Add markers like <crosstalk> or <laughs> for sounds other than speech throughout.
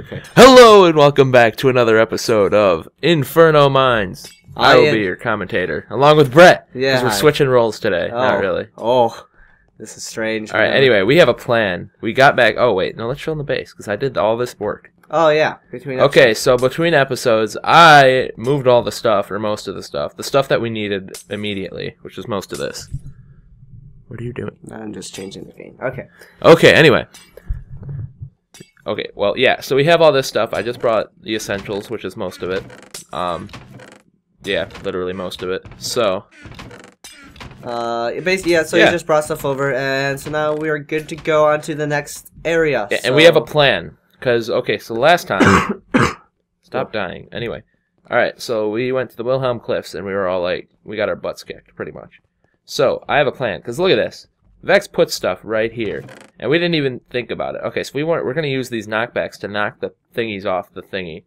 Okay. Hello and welcome back to another episode of Inferno Mines. I I will am- be your commentator, along with Brett. Yeah, Because we're hi. switching roles today. Not Oh. really. Oh, this is strange. All right. Anyway, we have a plan. We got back. Oh wait, no. Let's show them the base because I did all this work. Oh yeah. Between Okay, so between episodes, I moved all the stuff, or most of the stuff, the stuff that we needed immediately, which was most of this. What are you doing? I'm just changing the game. Okay. Okay, anyway. Okay, well, yeah, so we have all this stuff. I just brought the essentials, which is most of it. Um, yeah, literally most of it. So, Uh, basically, yeah. So Yeah. you just brought stuff over, and so now we are good to go on to the next area. yeah, and we have a plan. Because, okay, so last time. <coughs> stop dying. Anyway. Alright, so we went to the Wilhelm Cliffs, and we were all like, we got our butts kicked, pretty much. So, I have a plan, because look at this. Vechs put stuff right here, and we didn't even think about it. Okay, so we want, we're going to use these knockbacks to knock the thingies off the thingy.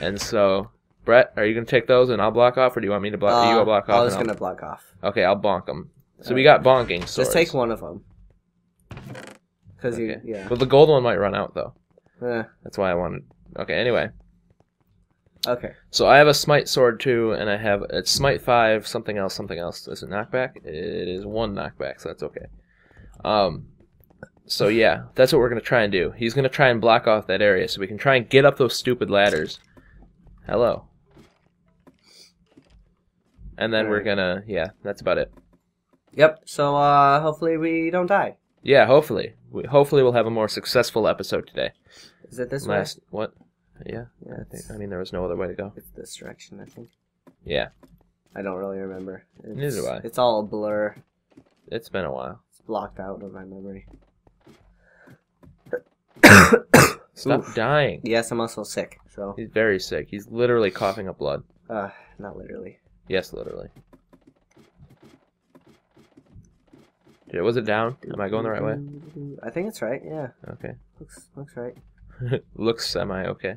And so, Brett, are you going to take those and I'll block off, or do you want me to block? you Uh, go block off. I was gonna block off. Okay, I'll bonk them. So we got bonking swords. Just take one of them. Cause Okay. you, yeah. Well, the gold one might run out though. Eh, That's why I wanted. Okay, anyway. okay. So I have a smite sword too, and I have it's smite five, something else, something else. Is it knockback? It is one knockback, so that's okay. Um, so yeah, that's what we're gonna try and do. He's gonna try and block off that area, so we can try and get up those stupid ladders. Hello. And then we're gonna, yeah, that's about it. Yep. So uh, hopefully we don't die. Yeah, hopefully, we, hopefully we'll have a more successful episode today. Is it this Last what? Yeah. Yeah. I think. I mean, there was no other way to go. it's this direction, I think. Yeah, I don't really remember. It's, Neither do I. It's all a blur. it's been a while. Blocked out of my memory. Stop Oof. dying. Yes, I'm also sick. So, He's very sick. He's literally coughing up blood. uh, not literally. Yes, literally. Dude, was it down? Am I going the right way? I think it's right. Yeah, Okay. looks looks right. <laughs> Looks semi okay.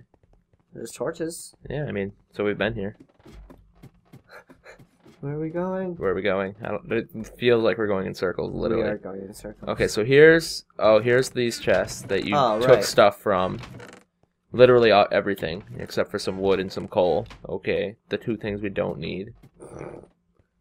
There's torches. Yeah, I mean, so we've been here. Where are we going? Where are we going? I don't. It feels like we're going in circles, literally. We are going in circles. Okay, so here's oh here's these chests that you Oh, took right. stuff from. Literally everything except for some wood and some coal. Okay, the two things we don't need.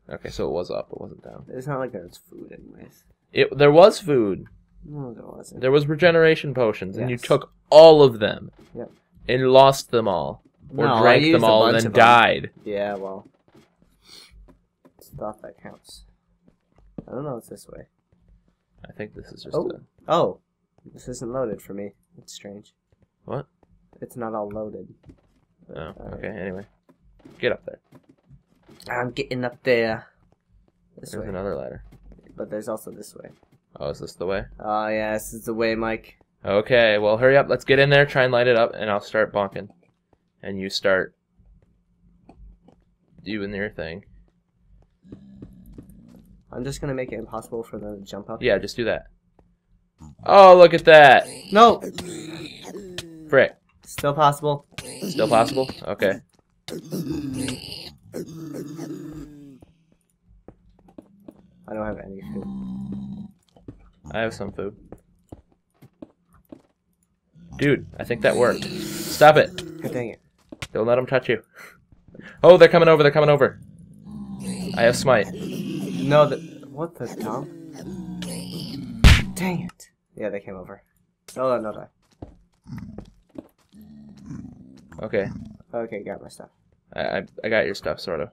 Okay, so it was up, it wasn't down. It's not like there's food, anyways. It there was food. No, there wasn't. There was regeneration potions, and you took all of them. Yep. And lost them all, or No, drank them all, and then of them. died. Yeah, well, stuff that counts. I don't know. It's this way. I think this is just Oh. a Oh, this isn't loaded for me. It's strange. what? It's not all loaded. Oh, Alright. okay. Anyway, get up there. I'm getting up there. This There's way. another ladder. But there's also this way. Oh, is this the way? Oh, yeah, this is the way, Mike. Okay, well, hurry up. Let's get in there, try and light it up, and I'll start bonking. And you start doing your thing. I'm just gonna make it impossible for them to jump up. Yeah, just do that. Oh, look at that! No! Frick. Still possible. Still possible? Okay. I don't have any food. I have some food. Dude, I think that worked. Stop it. God dang it. Don't let them touch you. Oh, they're coming over. They're coming over. I have smite. No, the. What the Tom? Dang it. Yeah, they came over. No, no, no, no. Okay. Okay, got my stuff. I, I, I got your stuff, sort of.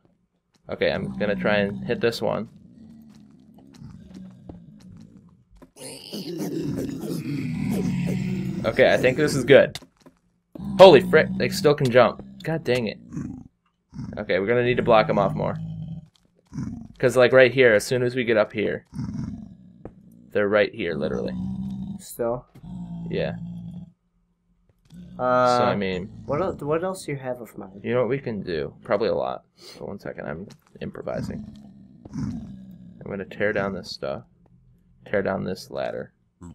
Okay, I'm gonna try and hit this one. Okay, I think this is good. Holy frick, they still can jump. God dang it. Okay, we're gonna need to block them off more. Because, like, right here, as soon as we get up here, they're right here, literally. Still. Yeah. Uh, so, I mean, what else, what else do you have of mine? You know what we can do? Probably a lot. But one second, I'm improvising. I'm gonna tear down this stuff. Tear down this ladder. And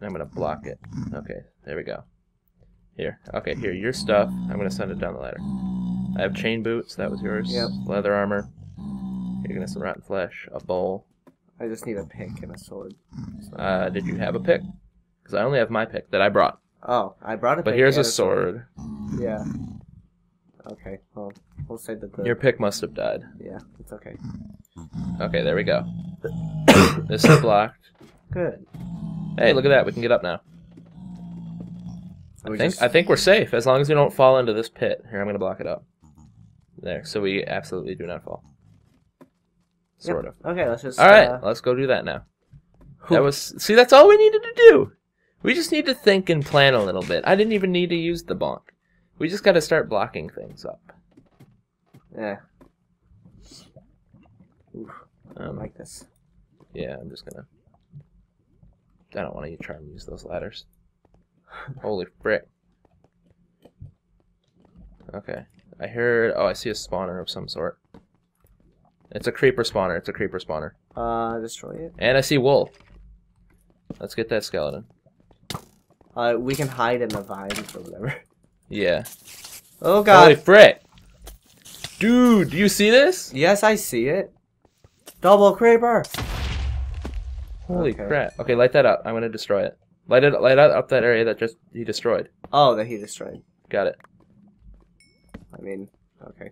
I'm gonna block it. Okay, there we go. Here. Okay, here, your stuff. I'm gonna send it down the ladder. I have chain boots, that was yours. Yep. Leather armor. You're gonna some rotten flesh. A bowl. I just need a pick and a sword. Uh, did you have a pick? Because I only have my pick that I brought. Oh, I brought a But pick here's a and sword. Yeah. Okay, well, we'll say that the. Your pick must have died. Yeah, it's okay. Okay, there we go. <coughs> this is blocked. Good. Hey, look at that. We can get up now. I we think just- I think we're safe as long as we don't fall into this pit. Here, I'm gonna block it up. There, so we absolutely do not fall. Yep. Sort of. Okay, let's just. All right, uh, let's go do that now. That was see. That's all we needed to do. We just need to think and plan a little bit. I didn't even need to use the bonk. We just got to start blocking things up. Yeah. Oof, I Um, like this. yeah, I'm just gonna. I don't want to try and use those ladders. <laughs> Holy frick! Okay, I heard. Oh, I see a spawner of some sort. It's a creeper spawner. It's a creeper spawner. Uh, destroy it. And I see wool. Let's get that skeleton. Uh, we can hide in the vines or whatever. <laughs> Yeah. Oh god. Holy frick! Dude, do you see this? Yes, I see it. Double creeper. Holy Okay. crap. Okay, light that up. I'm gonna destroy it. Light it light up that area that just he destroyed. Oh, that he destroyed. Got it. I mean, okay.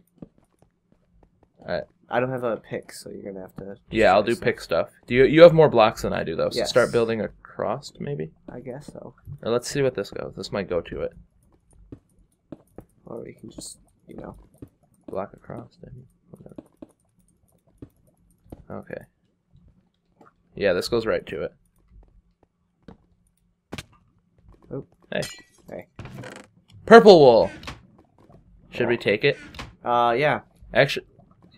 Alright. I don't have a pick, so you're gonna have to. Yeah, I'll do pick stuff. Do you you have more blocks than I do though, so Yes. start building a cross maybe? I guess so. Or let's see what this goes. This might go to it. Or we can just, you know. Block across, maybe. Whatever. Okay. Yeah, this goes right to it. Oop. Hey. Hey. Purple wool! Should we take it? Uh, yeah. Actually,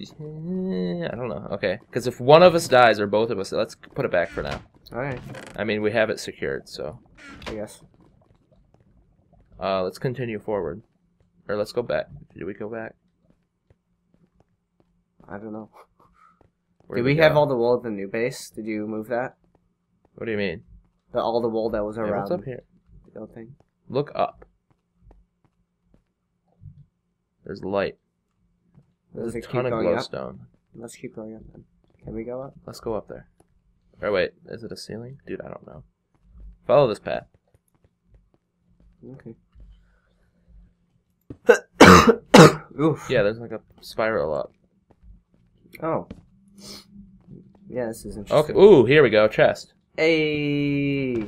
I don't know. Okay, because if one of us dies or both of us, let's put it back for now. All right. I mean, we have it secured, so I guess. uh, let's continue forward, or let's go back. Did we go back? I don't know. Where Did we have all the wool at the new base? Did you move that? What do you mean? The all the wool that was around what's up here? the thing. Look up. There's light. There's a ton of going up? glowstone. Let's keep going up then. Can we go up? Let's go up there. Or wait, is it a ceiling? Dude, I don't know. Follow this path. Okay. <coughs> Oof. Yeah, there's like a spiral up. Oh. Yeah, this is interesting. Okay. Ooh, here we go. Chest. Hey.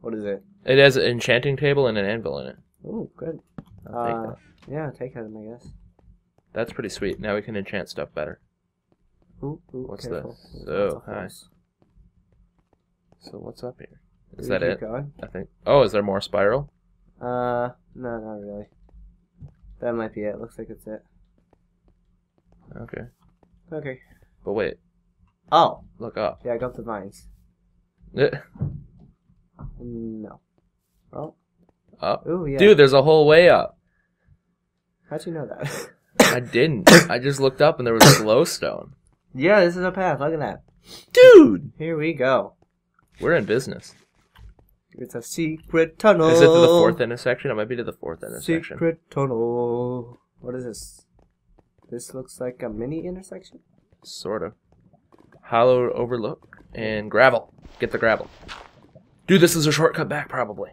What is it? It has an enchanting table and an anvil in it. Ooh, good. I'll take Uh, that. Yeah, take them, I guess. That's pretty sweet. Now we can enchant stuff better. Ooh, ooh, What's careful. this? So high. So what's up here? Is that it? Going? I think. Oh, is there more spiral? Uh, no, not really. That might be it. Looks like it's it. Okay. Okay. But wait, Oh, look up. yeah, go up the vines. Eh, No. Oh, Up. ooh, yeah. Dude, there's a whole way up. How'd you know that? <laughs> I didn't. I just looked up and there was a glowstone. yeah, this is a path. Look at that. Dude, Here we go. we're in business. It's a secret tunnel. Is it to the fourth intersection? It might be to the fourth intersection. Secret tunnel. What is this? This looks like a mini intersection. Sort of. Hollow overlook and gravel. Get the gravel. Dude, this is a shortcut back, probably.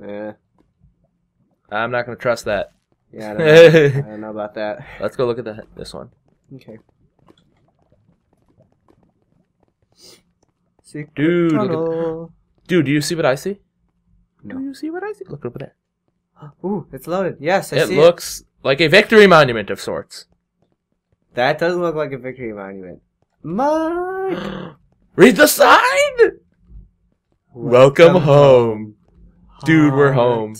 Yeah. I'm not gonna trust that. Yeah, I don't know, I don't know about that. <laughs> Let's go look at the, this one. Okay. Secret Dude, at- Dude, do you see what I see? No. Do you see what I see? Look over there. <gasps> Ooh, it's loaded. Yes, I it see looks like a victory monument of sorts. That doesn't look like a victory monument. Mike! <gasps> Read the sign! Welcome home. Dude, we're home.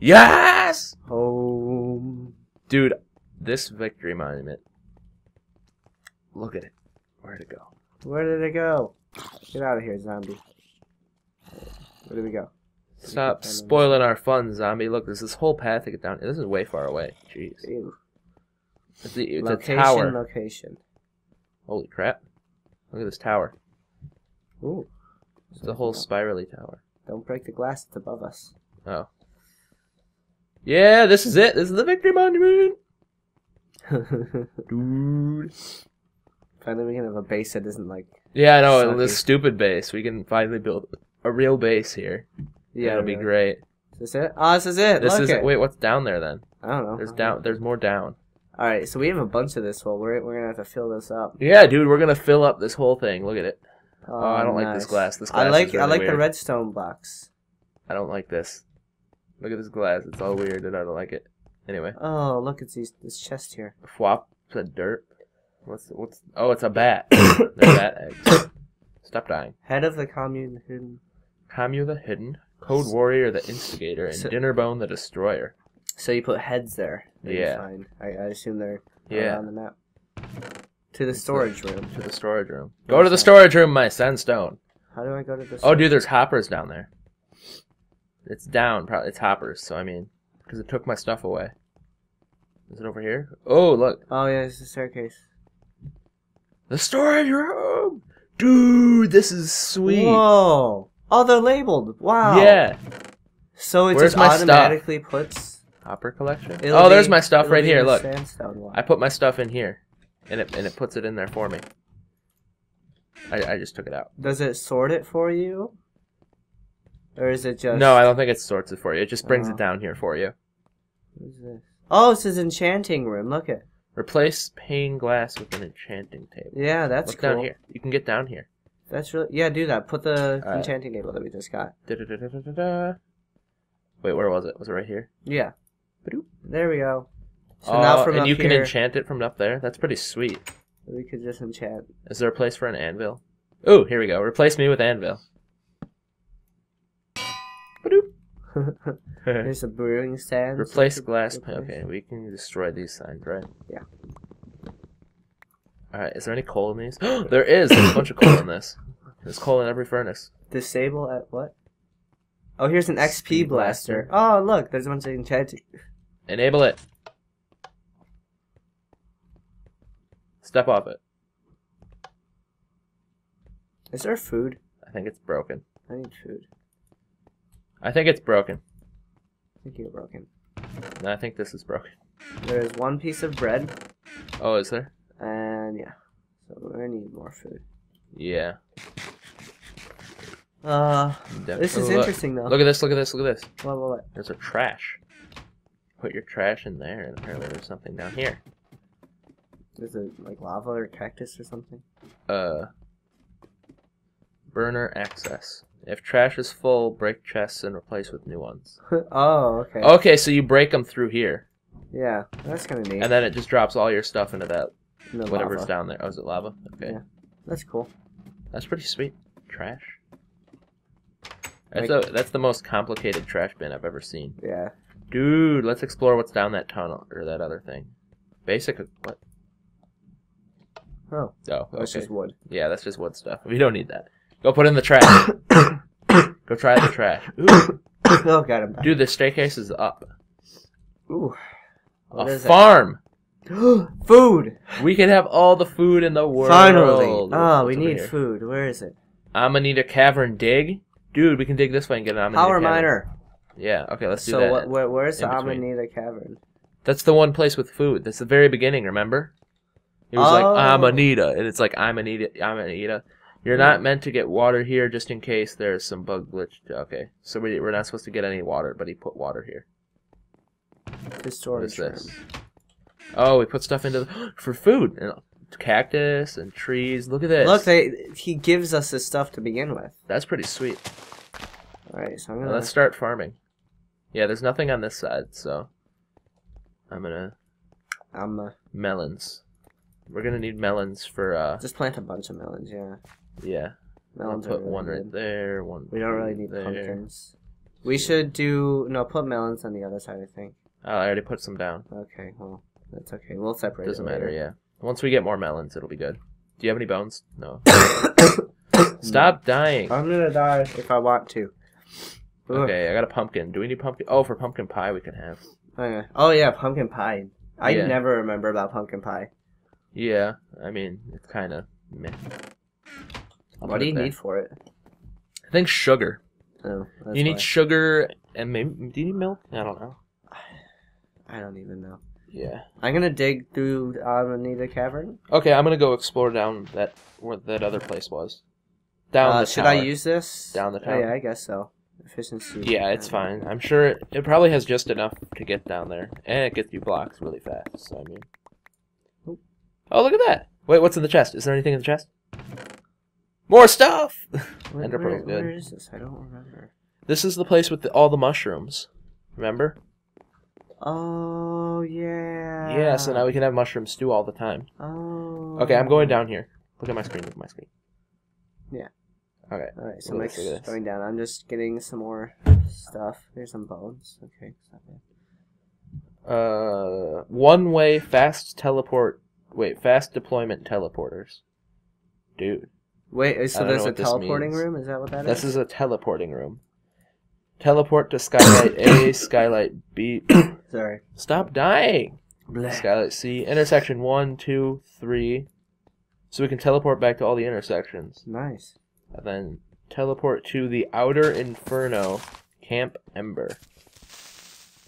Yes! Home. Dude, this victory monument. Look at it. Where'd it go? Where did it go? Get out of here, zombie. Where did we go? Stop spoiling our fun, zombie. Look, there's this whole path to get down. This is way far away. Jeez. Ew. It's, the, it's a location, tower. location. Holy crap. Look at this tower. Ooh. It's a whole spirally tower. Don't break the glass, it's above us. Oh. Yeah, this is it. This is the victory monument. Dude. Finally, we can have a base that isn't like. Yeah, I know. Sucky. This stupid base. We can finally build a real base here. Yeah, It'll be great. Is this it? Oh, this is it. This Look is it. wait. What's down there then? I don't know. There's down. There's more down. All right, so we have a bunch of this. Well, we're we're gonna have to fill this up. Yeah, dude. We're gonna fill up this whole thing. Look at it. Oh, oh I don't like this glass. This glass I like is I really like the redstone box. I don't like this. Look at this glass. It's all weird, and I don't like it. Anyway, Oh, look, it's these, this chest here. Fwop said dirt. What's what's? Oh, it's a bat. <coughs> They're bat eggs. Stop dying. Head of the commune. hidden- Camu the Hidden, Code Warrior the Instigator, and So- Dinnerbone the Destroyer. So you put heads there. Yeah. find. I, I assume they're Yeah. on the map. To the storage room. To the storage room. Go to the storage room, my sandstone. How do I go to the? Oh, dude, there's hoppers down there. It's down. Probably it's hoppers. So I mean, because it took my stuff away. Is it over here? Oh, look, Oh yeah, it's the staircase. the storage room, dude. This is sweet. Whoa! Oh, they're labeled. Wow. Yeah. So it Where's just my stuff? automatically puts. Hopper collection. it'll Oh, there's my stuff right here. Look. I put my stuff in here, and it and it puts it in there for me. I I just took it out. Does it sort it for you? Or is it just No, I don't think it sorts it for you. It just brings Oh. it down here for you. What is this? Oh, it's his enchanting room. Look it. Replace pane glass with an enchanting table. Yeah, that's Look cool. down here. You can get down here. That's really yeah. Do that. Put the Alright. enchanting table that we just got. Da-da-da-da-da-da. Wait, where was it? Was it right here? Yeah. There we go. So oh, now from and you can enchant it from up there. That's pretty sweet. we could just enchant. Is there a place for an anvil? Oh, here we go. Replace me with anvil. Ba-doop. <laughs> There's a brewing stand. Replace glass. replace. Okay, we can destroy these signs, right? Yeah. All right. Is there any coal in these? <gasps> there is. There's a bunch of coal in this. There's coal in every furnace. Disable at what? Oh, here's an XP blaster. blaster. Oh, look, there's a bunch of enchanting. Enable it. Step off it. Is there food? I think it's broken. I need food. I think it's broken. I think you're broken. No, I think this is broken. There's one piece of bread, Oh, is there? and yeah. So we're gonna need more food. Yeah. Uh, Def- this is look. interesting though. Look at this. Look at this. Look at this. What, what, what? There's a trash. Put your trash in there, and apparently there's something down here. Is it like lava or cactus or something? Uh, burner access. If trash is full, break chests and replace with new ones. <laughs> oh, okay. Okay, so you break them through here, Yeah, that's kind of neat. and then it just drops all your stuff into that In whatever's lava. down there. Oh, is it lava? Okay, Yeah. That's cool. that's pretty sweet. Trash. That's a, that's the most complicated trash bin I've ever seen. Yeah. Dude, let's explore what's down that tunnel or that other thing. Basic what? Oh, Oh, okay. that's just wood. Yeah, that's just wood stuff. <laughs> We don't need that. Go put it in the trash. <coughs> <coughs> <coughs> Go try the trash. <coughs> Ooh, <coughs> oh god, I'm back. dude, the staircase is up. Ooh. What a farm. <gasps> food. We can have all the food in the world. Finally. Oh, we need here? food. Where is it? I'm gonna need a cavern dig. Dude, we can dig this way and get an Amanita Power cavern. miner. Yeah, okay, let's do So that. what? Where, where's the. Amanita cavern? That's the one place with food. That's the very beginning, remember? It was like Oh. Amanita, and it's like I'm Anita, I'm Amanita. You're not meant to get water here just in case there's some bug glitch. Okay, so we, we're not supposed to get any water, but he put water here. The What storage is this? Oh, we put stuff into the, <gasps> for food and cactus and trees. Look at this. Look, they he gives us this stuff to begin with. That's pretty sweet. All right, so I'm gonna. let's start farming. Yeah, there's nothing on this side, so I'm gonna I'm uh, melons. We're gonna need melons for uh just plant a bunch of melons. Yeah, yeah. I'll put really one right good. there. One. We don't really need there. pumpkins. We should do no put melons on the other side. I think. Oh, I already put some down. Okay, well that's okay. We'll separate. Doesn't matter. later. Yeah. Once we get more melons, it'll be good. Do you have any bones? <coughs> No. Stop dying. I'm gonna die if I want to. Ugh. Okay, I got a pumpkin. Do we need pumpkin? Oh, for pumpkin pie we can have. Okay. Oh yeah, pumpkin pie. I Yeah. never remember about pumpkin pie. Yeah, I mean it's kind of meh. I'll what do you need for it? I think sugar. Oh, you need why. sugar and maybe do you need milk? I don't know. <sighs> I don't even know. Yeah. I'm gonna dig through um, Anita Cavern. Okay, I'm gonna go explore down that where that other place was. Down Uh, the should I use this? Down the Oh, tower. yeah, I guess so. Efficiency. Yeah, it's fine. I'm sure it, it probably has just enough to get down there, and it gets you blocks really fast. So I mean, oh look at that! Wait, what's in the chest? Is there anything in the chest? More stuff. <laughs> Where, good. where is this? I don't remember. This is the place with the, all the mushrooms. Remember? Oh yeah. Yeah. So now we can have mushroom stew all the time. Oh. Okay, I'm going down here. Look at my screen. Look at my screen. Yeah. Okay. All right, so Mike's this, look at this. going down. I'm just getting some more stuff. There's some bones. Okay. it's not bad. Uh, one way fast teleport. Wait, fast deployment teleporters. Dude, Wait, so there's a teleporting room? Is that what that is? this is a teleporting room. Teleport to Skylight A, <coughs> Skylight B. <coughs> Sorry. Stop dying! Blech. Skylight C, intersection 1, 2, 3. So we can teleport back to all the intersections. Nice. And then teleport to the Outer Inferno, Camp Ember.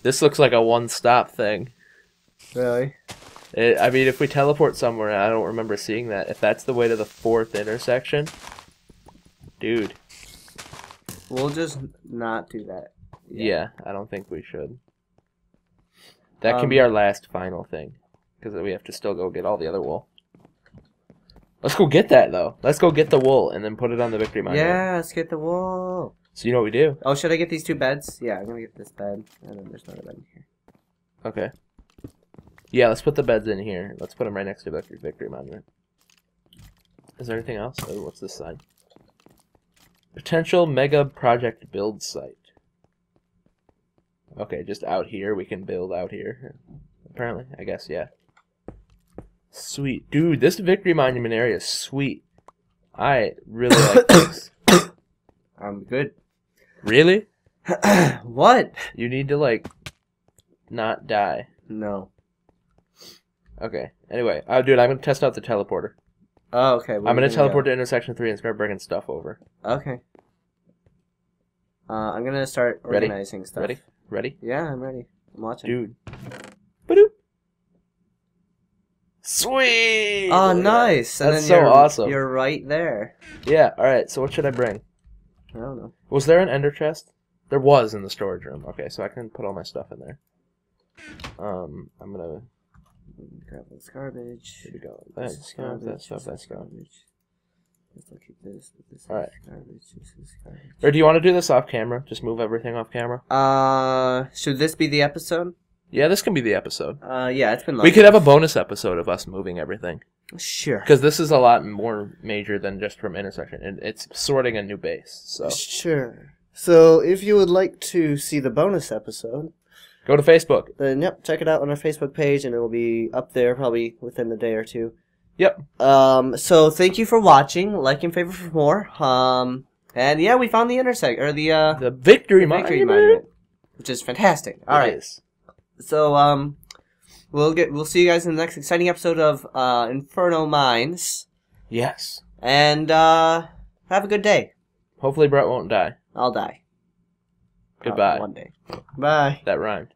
This looks like a one stop thing. Really? It, I mean, if we teleport somewhere, I don't remember seeing that. If that's the way to the fourth intersection, dude, We'll just not do that. yeah, I don't think we should. That can Um, be our last final thing, because we have to still go get all the other wool. Let's go get that though. Let's go get the wool and then put it on the victory monument. Yeah, let's get the wool. So you know what we do? Oh, should I get these two beds? Yeah, I'm gonna get this bed, and then there's another bed in here. Okay. Yeah, let's put the beds in here. Let's put them right next to victory victory monument. Is there anything else? Oh, what's this side? Potential mega project build site. Okay, just out here. We can build out here. Apparently, I guess, yeah. Sweet. Dude, this victory monument area is sweet. I really like <coughs> this. I'm good. Really? <coughs> what? You need to, like, not die. No. Okay. Anyway, oh, dude, I'm gonna test out the teleporter. Oh, okay. I'm gonna teleport to intersection three and start bringing stuff over. Okay. Uh, I'm gonna start Ready? organizing stuff. Ready? Ready? Yeah, I'm ready. I'm watching. Dude. Badoop. Sweet. Oh, Look nice. And That's so you're, awesome. You're right there. Yeah. All right. So what should I bring? I don't know. Was there an ender chest? There was in the storage room. Okay, so I can put all my stuff in there. Um, I'm gonna. Grab this garbage. Here we go. This That is stuff. That garbage, stuff. That is garbage. Let's look at this. but This Alright. is garbage. This is garbage. Or do you want to do this off camera? Just move everything off camera. Uh, should this be the episode? Yeah, this can be the episode. Uh, yeah, it's been. Long We could have a bonus episode of us moving everything. Sure. Because this is a lot more major than just from intersection. and It's sorting a new base. So Sure. So, if you would like to see the bonus episode, go to Facebook. then yep, check it out on our Facebook page, and it will be up there probably within a day or two. Yep. Um. So, thank you for watching. Like and favorite for more. Um. And yeah, we found the intersect or the uh The victory, the victory monument. monument, which is fantastic. All It right. is. So um, we'll get we'll see you guys in the next exciting episode of uh Inferno Mines, Yes. and uh, have a good day. Hopefully Brett won't die. I'll die. Goodbye. Uh, one day. Bye. That rhymed.